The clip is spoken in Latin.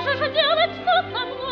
Что же делать, что со мной?